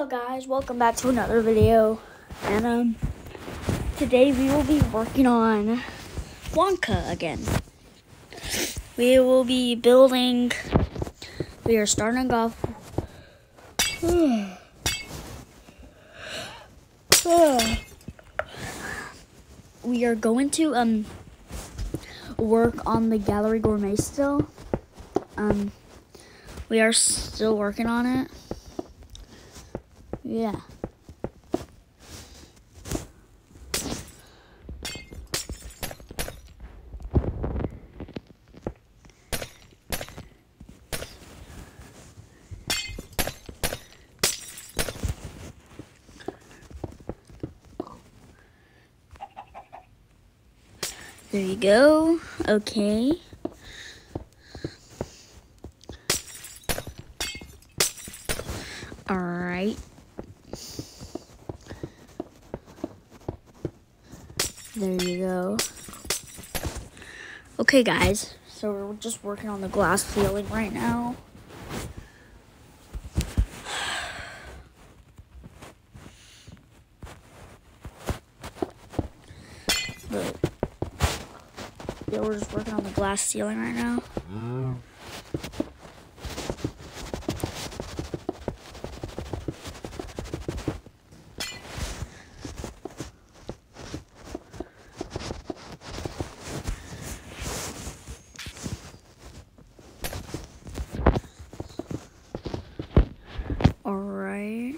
Hello guys, welcome back to another video. And um today we will be working on Wonka again. We will be building we are starting off we are going to um work on the gallery gourmet still. Um we are still working on it. Yeah. There you go. Okay. All right. There you go. Okay, guys. So we're just working on the glass ceiling right now. Yeah, we're just working on the glass ceiling right now. All right.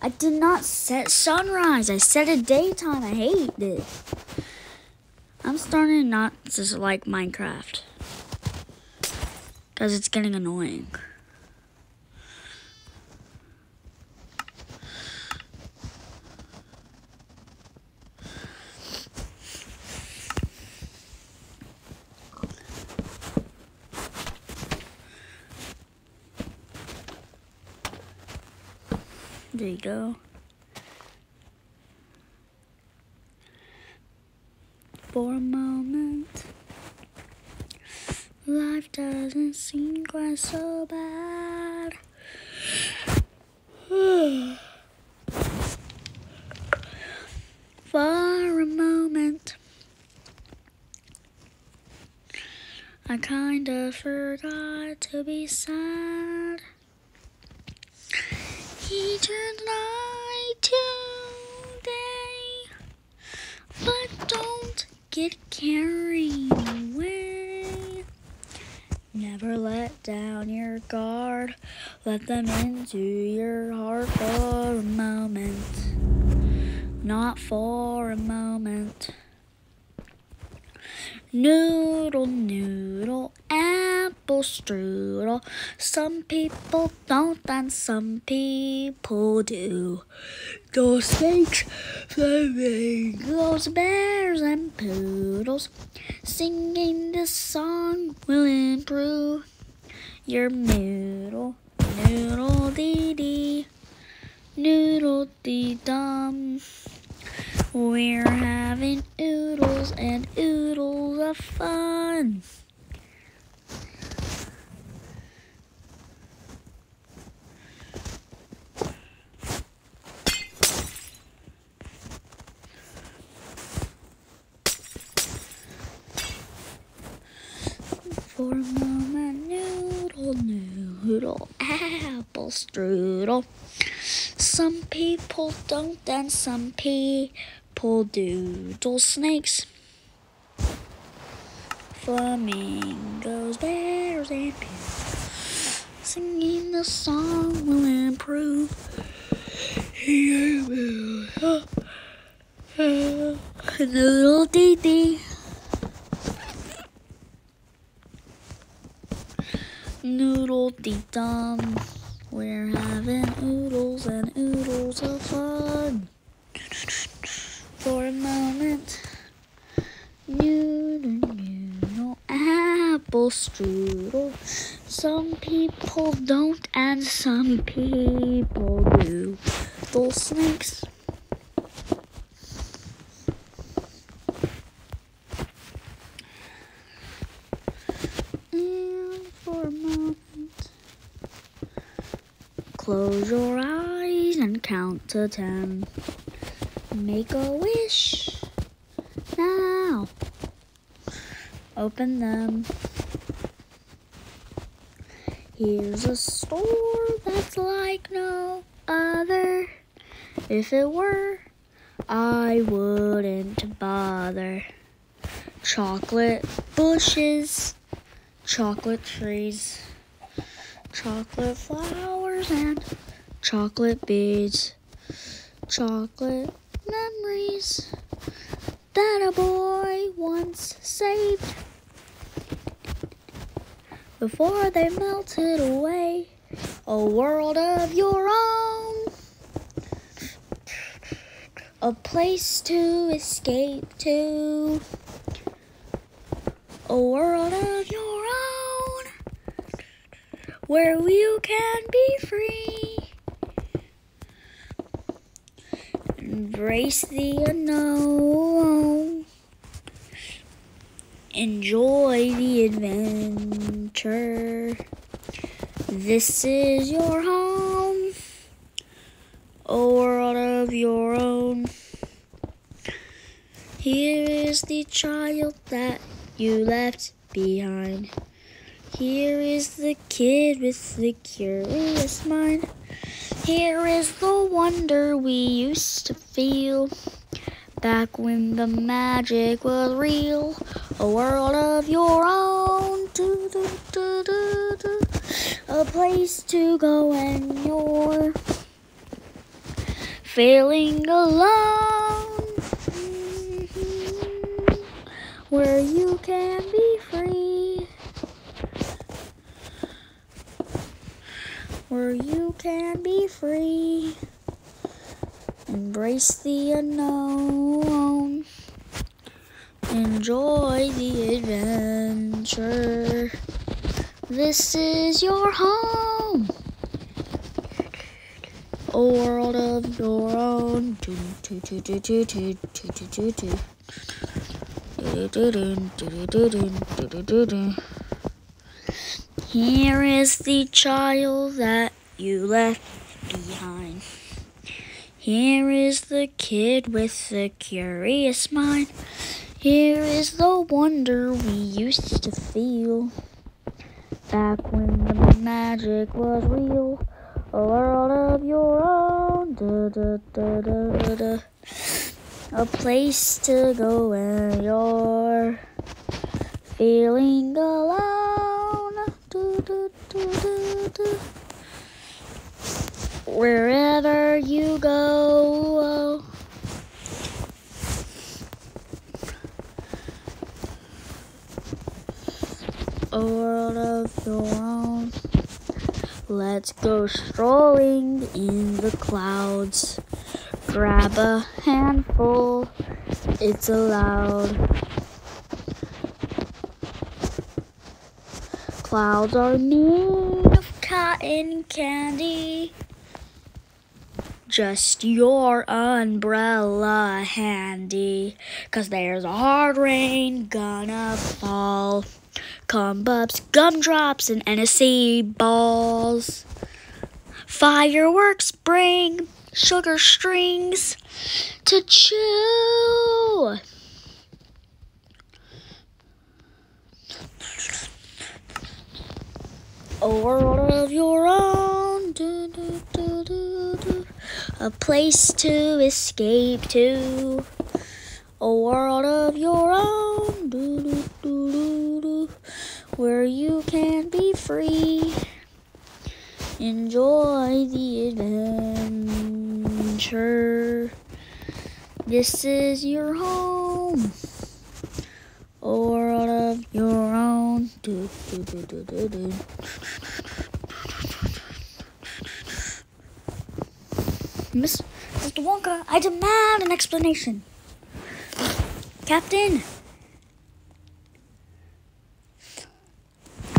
I did not set sunrise. I set a daytime. I hate this. I'm starting not to like Minecraft. Because it's getting annoying. You go. For a moment, life doesn't seem quite so bad. For a moment, I kinda forgot to be sad. But don't get carried away. Never let down your guard, let them into your heart for a moment, not for a moment. Noodle, noodle, apple strudel. Some people don't, and some people do. Those snakes, flamingos, bears, and poodles. Singing this song will improve your noodle, noodle dee dee, noodle dee dum. We're having oodles and oodles of fun. For a moment, noodle, noodle, apple Some people don't, and some people do. Doodle snakes, flamingos, bears, and pigs. Singing the song will improve. Noodle dee dee. Noodle dee dum. We're having oodles and oodles of fun. For a moment, noodle, noodle, apple strudel. Some people don't, and some people do. Those snakes. Close your eyes and count to ten. Make a wish now. Open them. Here's a store that's like no other. If it were, I wouldn't bother. Chocolate bushes, chocolate trees, chocolate flowers, and chocolate beads, chocolate memories that a boy once saved before they melted away. A world of your own, a place to escape to, a world of your own where you can be free. Embrace the unknown. Enjoy the adventure. This is your home, a world of your own. Here is the child that you left behind. Here is the kid with the curious mind. Here is the wonder we used to feel back when the magic was real. A world of your own, a place to go when you're feeling alone, Mhm. where you can be free. Where you can be free. Embrace the unknown. Enjoy the adventure. This is your home. A world of your own. Do, do, do, Here is the child that you left behind. Here is the kid with the curious mind. Here is the wonder we used to feel back when the magic was real. A world of your own. Da, da, da, da, da. A place to go when you're feeling alone. Do, do, do, do. Wherever you go. A world of your own. Let's go strolling in the clouds. Grab a handful, it's allowed. Clouds are made of cotton candy. Just your umbrella handy. Cause there's a hard rain gonna fall. Cumbubs, gumdrops, and aniseed balls. Fireworks bring sugar strings to chew. A world of your own. Do, do, do. A place to escape to. A world of your own. Where you can be free. Enjoy the adventure. This is your home. A world of your own. Do, do, do, do, do, do. Miss, Mr. Wonka, I demand an explanation. Captain.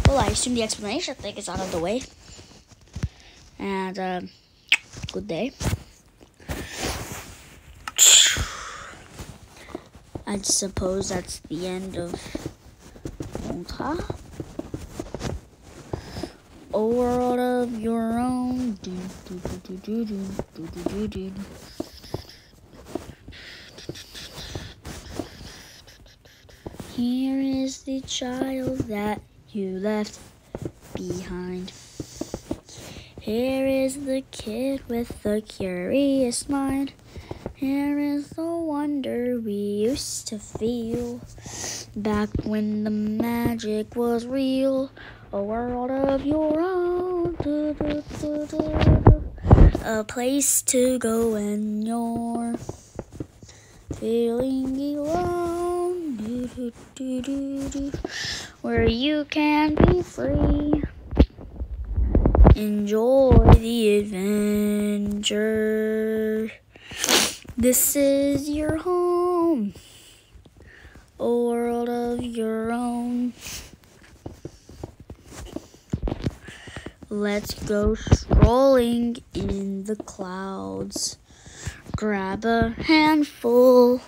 Well, I assume the explanation thing is out of the way. And, um, good day. I suppose that's the end of. A world of your own. Here is the child that you left behind. Here is the kid with the curious mind. Here is the wonder we used to feel back when the magic was real. A world of your own. A place to go when you're feeling alone. Where you can be free. Enjoy the adventure. This is your home, a world of your own. Let's go strolling in the clouds. Grab a handful,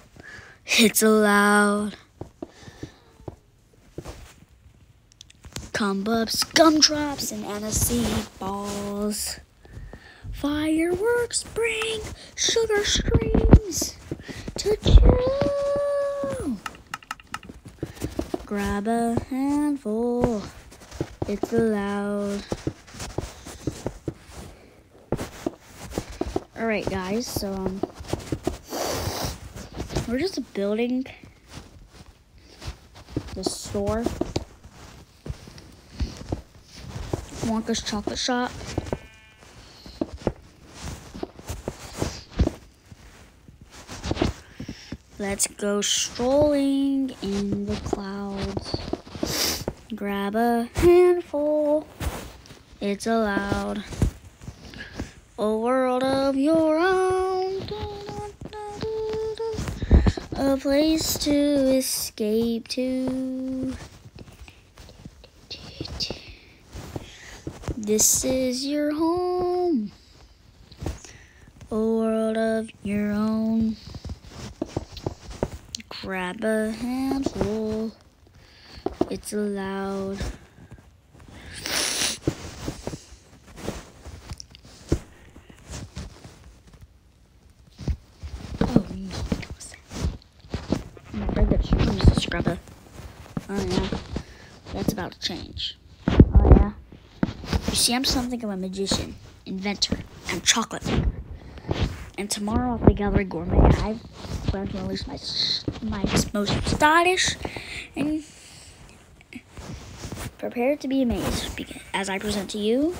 it's allowed. Cumbubs, gumdrops, and aniseed balls. Fireworks bring sugar streams to chew. Grab a handful, it's allowed. Alright guys, so um we're just building the store Wonka's Chocolate Shop. Let's go strolling in the clouds. Grab a handful, it's allowed. A world of your own. A place to escape to. This is your home, a world of your own. Grab a handful, it's allowed. Oh, the scrubber. Oh yeah, that's about to change. Oh yeah. You see, I'm something of a magician, inventor, and chocolate maker. And tomorrow at the Gallery Gourmet, I plan to release my my most stylish and prepare to be amazed as I present to you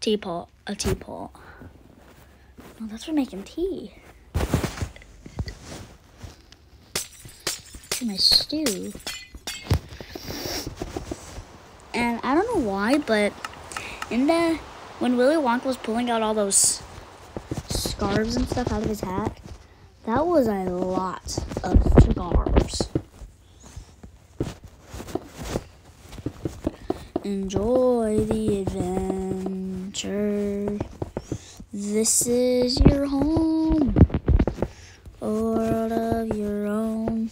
teapot, a teapot. Oh, that's for making tea. My stew. And I don't know why, but in the uh, when Willy Wonka was pulling out all those scarves and stuff out of his hat, that was a lot of scarves. Enjoy the adventure. This is your home, a world of your own.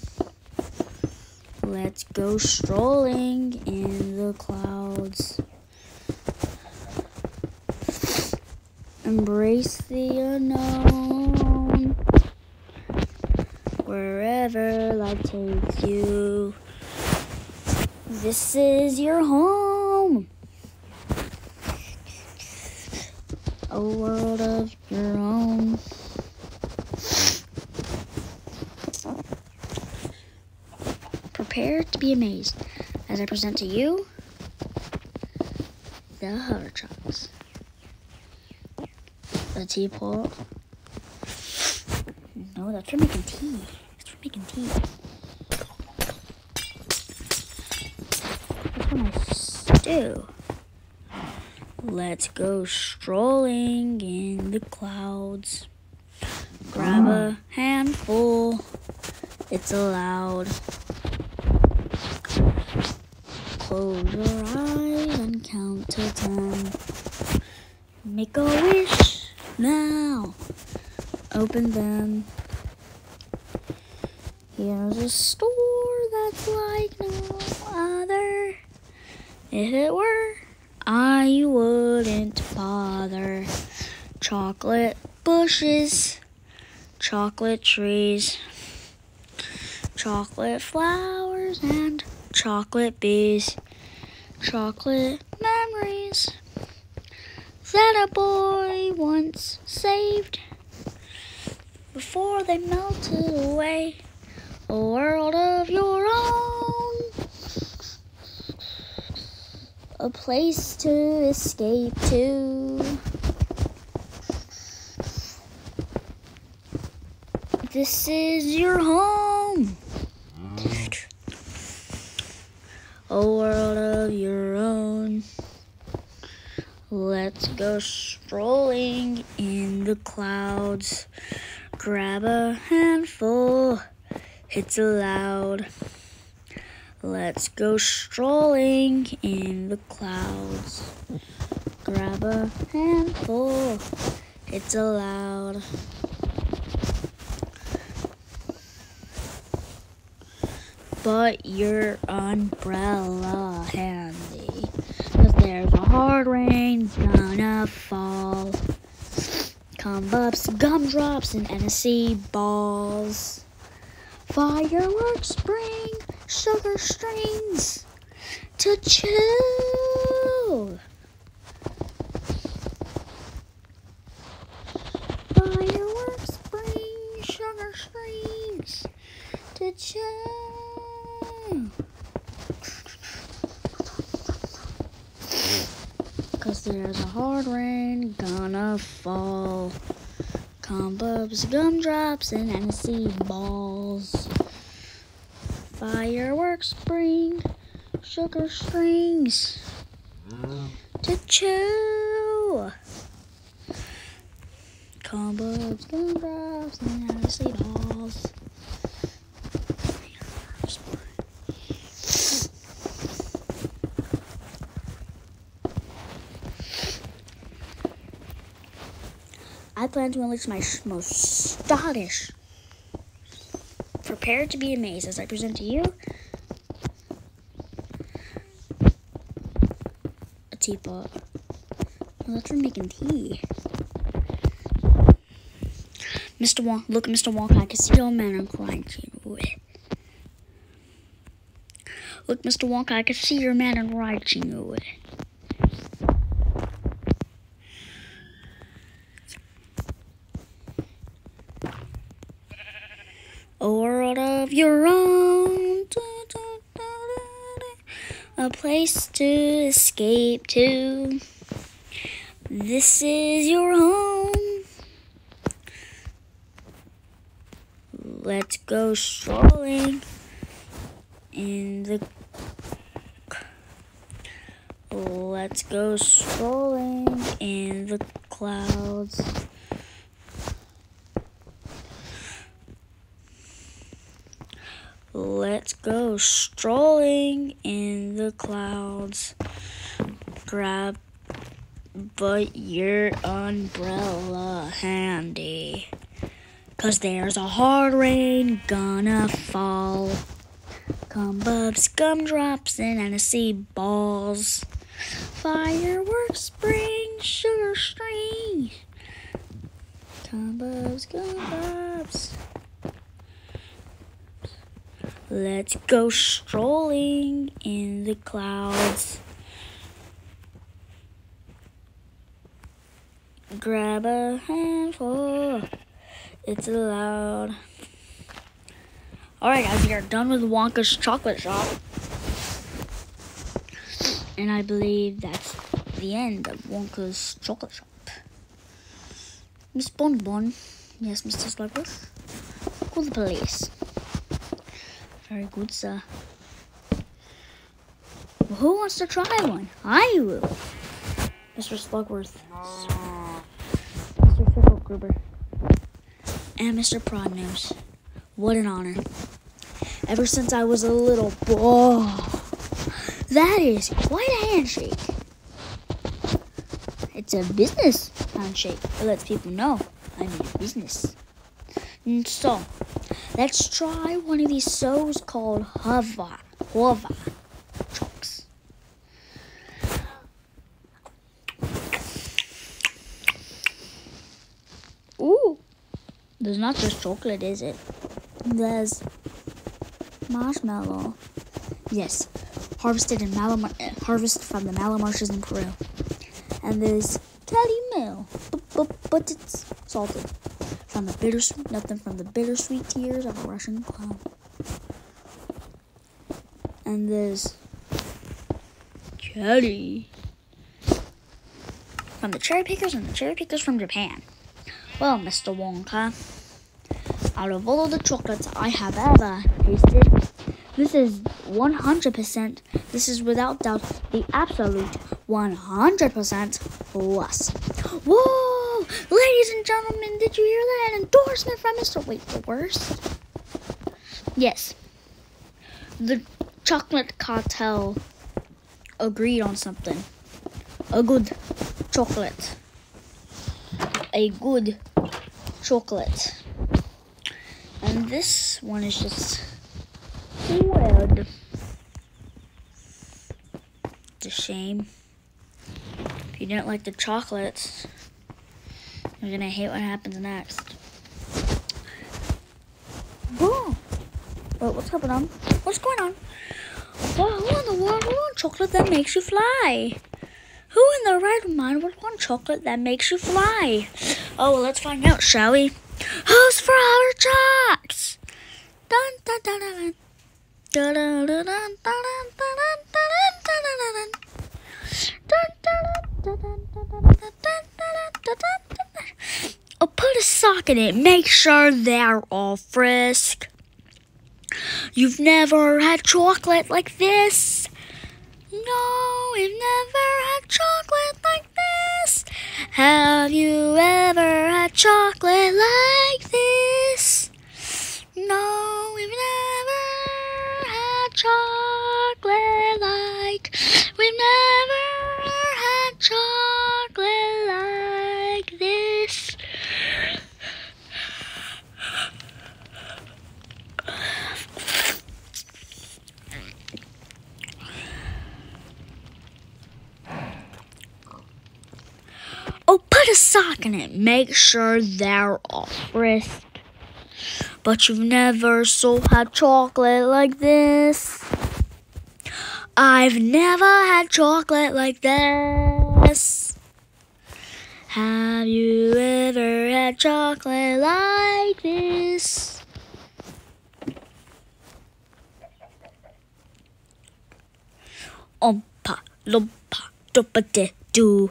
Let's go strolling in the clouds. Embrace the unknown. Wherever life takes you. This is your home. A world of your own. prepare to be amazed as I present to you the hover trucks. The teapot. No, that's for making tea. That's for making tea. That's for my stew. Let's go strolling in the clouds. Grab a mm. handful. It's allowed. Close your eyes and count to ten. Make a wish now. Open them. Here's a store that's like no other. If it were, I wouldn't bother. Chocolate bushes, chocolate trees, chocolate flowers, and chocolate bees, chocolate memories that a boy once saved before they melted away. A world of your own, a place to escape to. This is your home. Mm. A world of your own. Let's go strolling in the clouds. Grab a handful, it's allowed. Let's go strolling in the clouds. Grab a handful, it's allowed. But your umbrella handy. There's a hard rain gonna fall. Come ups, gumdrops, and aniseed balls. Fireworks bring sugar strings to chew. Fireworks bring sugar strings to chew. Cause rain gonna fall. Combubs, gumdrops, and aniseed balls. Fireworks bring sugar strings mm. to chew. Combubs, gumdrops, and aniseed balls. Plan to unleash my most stylish. Prepare to be amazed as I present to you a teapot. Well, that's for making tea. Mr. Wonk, look, at Mr. Wonk, I can see your man to you. Look, Mr. Wonk, I can see your man and writing you. a world of your own. A place to escape to. This is your home. Let's go strolling in the. Let's go strolling in the clouds. Let's go strolling in the clouds. Grab but your umbrella handy. Cause there's a hard rain gonna fall. Come bubs, gumdrops, and aniseed balls. Fireworks spring, sugar string. Come bubs, gumdrops. Let's go strolling in the clouds. Grab a handful, it's allowed. Alright, guys, we are done with Wonka's chocolate shop. And I believe that's the end of Wonka's chocolate shop. Miss Bonbon. Yes, Mr. Slugworth. Call the police. Very good, sir. Well, who wants to try one? I will. Mr. Slugworth. Mr. Fickelgruber. And Mr. Prodnose. What an honor. Ever since I was a little boy. That is quite a handshake. It's a business handshake. It lets people know I mean business. And so, Let's try one of these so's called Hava. Hava. Chocks. Ooh. There's not just chocolate, is it? There's marshmallow. Yes, harvested in Malamar, uh, harvest from the Mala marshes in Peru. And there's Cali but, but, but it's salted. From the bittersweet, nothing from the bittersweet tears of a Russian clown. And there's cherry from the cherry pickers and the cherry pickers from Japan. Well, Mr. Wonka, out of all the chocolates I have ever tasted, this is 100%, this is without doubt the absolute 100% plus. Whoa! Ladies and gentlemen, did you hear that? An endorsement from Mr. Wait, the worst? Yes. The chocolate cartel agreed on something. A good chocolate. A good chocolate. And this one is just weird. It's a shame. If you didn't like the chocolates, gonna hate what happens next. Whoa! Wait, what's going on? What's going on? Whoa, who in the world would want chocolate that makes you fly? Who in their right mind would want chocolate that makes you fly? Oh, well, let's find out, shall we? Who's for our jocks? Dun dun dun dun. Dun put a sock in it. Make sure they're all frisk. You've never had chocolate like this. No, we've never had chocolate like this. Have you ever had chocolate like this? No, we've never had chocolate like. We've never had chocolate like this. Oh, a sock in it. Make sure they're all frisk. But you've never so had chocolate like this. I've never had chocolate like this. Have you ever had chocolate like this? Oompa, Loompa, de do.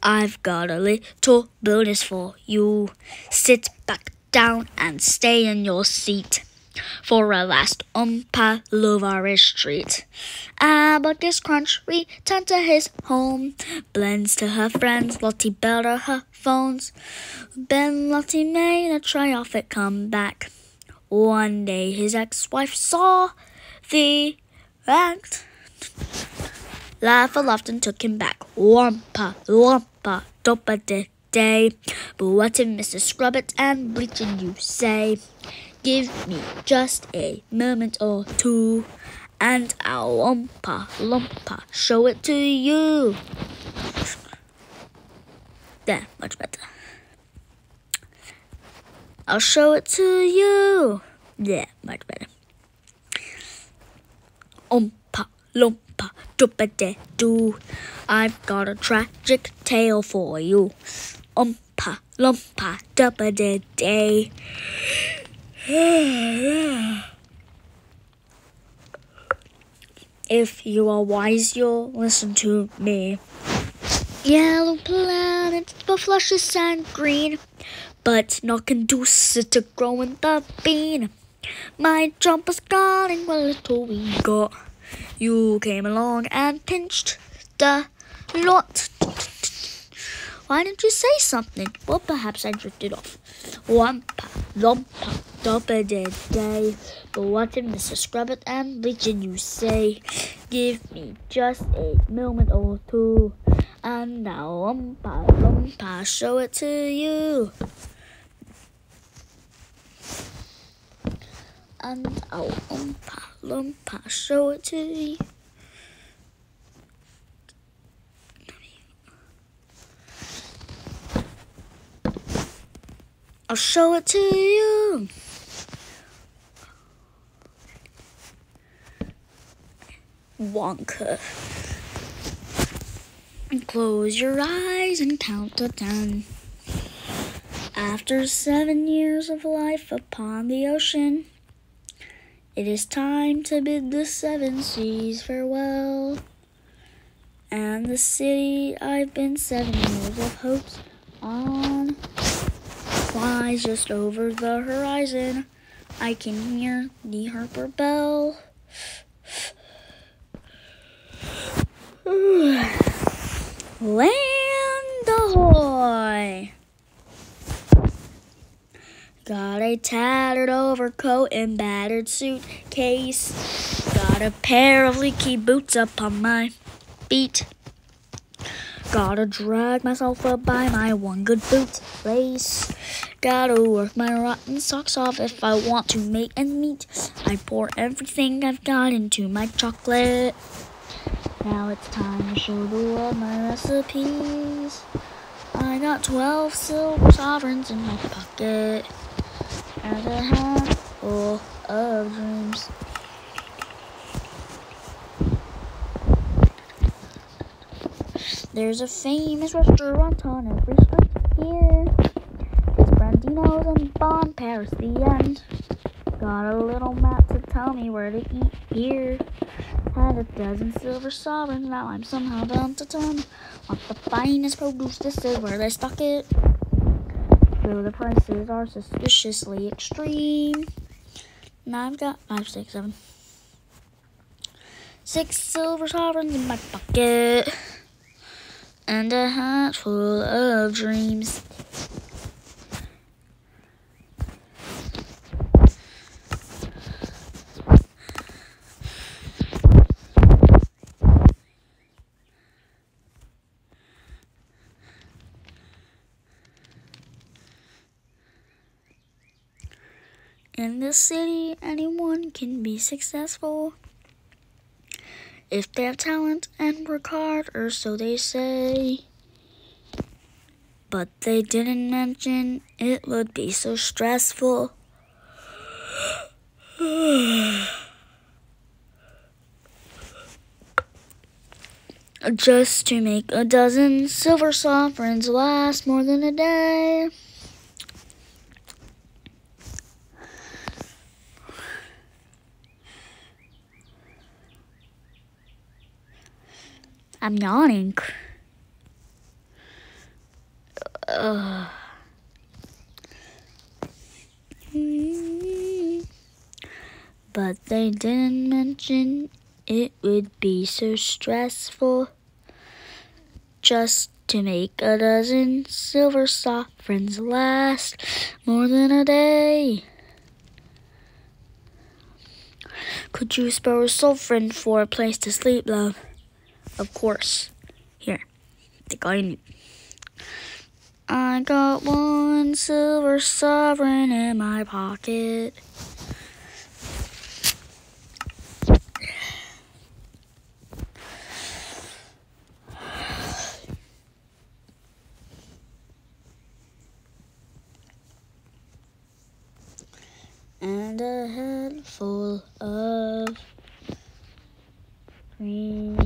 I've got a little bonus for you. Sit back down and stay in your seat for a last umpa loverish treat. Ah, but this crunch returned to his home, blends to her friends, Lottie better her phones. Ben Lottie made a triumphant comeback. One day his ex-wife saw the act. Laugh laughed and took him back. Wampa, wampa, dopa de day. But what if Mr. Scrubbit and Bleacher you say? Give me just a moment or two, and I'll wampa, lumpa, show it to you. There, much better. I'll show it to you. Yeah, much better. Oompa, Loompa, doo. I've got a tragic tale for you. Oompa, Loompa, duppa de day. If you are wise, you'll listen to me. Yellow planets, but flushes and green, but not conducive to growing the bean. My jump was gone, what little we got, you came along and pinched the lot. Why didn't you say something? Well, perhaps I drifted off. Wampa, lumpa, de day. But what did Mr. Scrubbit and Bleacher you say? Give me just a moment or two. And now, lumpa, lumpa, show it to you. And I'll Oompa Loompa show it to you. I'll show it to you. Wonka. And Close your eyes and count to ten. After seven years of life upon the ocean, it is time to bid the seven seas farewell. And the city I've been seven years of hopes on flies just over the horizon. I can hear the Harper Bell. Land ahoy! Got a tattered overcoat and battered suitcase. Got a pair of leaky boots up on my feet. Gotta drag myself up by my one good boot lace. Gotta work my rotten socks off if I want to make ends meet. I pour everything I've got into my chocolate. Now it's time to show the world my recipes. I got 12 silver sovereigns in my pocket and a handful of dreams. There's a famous restaurant on every street here. It's Brandino's and Bon Paris, the end. Got a little map to tell me where to eat here. Had a dozen silver sovereigns, now I'm somehow down to ten. Want the finest produce, this is where they stock it. Though the prices are suspiciously extreme. Now I've got five, six, seven. Six silver sovereigns in my pocket. And a hat full of dreams. In this city, anyone can be successful if they have talent and work hard, or so they say. But they didn't mention it would be so stressful. Just to make a dozen silver sovereigns last more than a day. I'm yawning. But they didn't mention it would be so stressful just to make a dozen silver sovereigns last more than a day. Could you spare a sovereign for a place to sleep, love? Of course. Here, take all you need. I got one silver sovereign in my pocket. And a head full of dreams.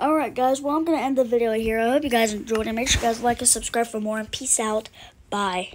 Alright guys, well I'm going to end the video here. I hope you guys enjoyed it. Make sure you guys like and subscribe for more and peace out. Bye.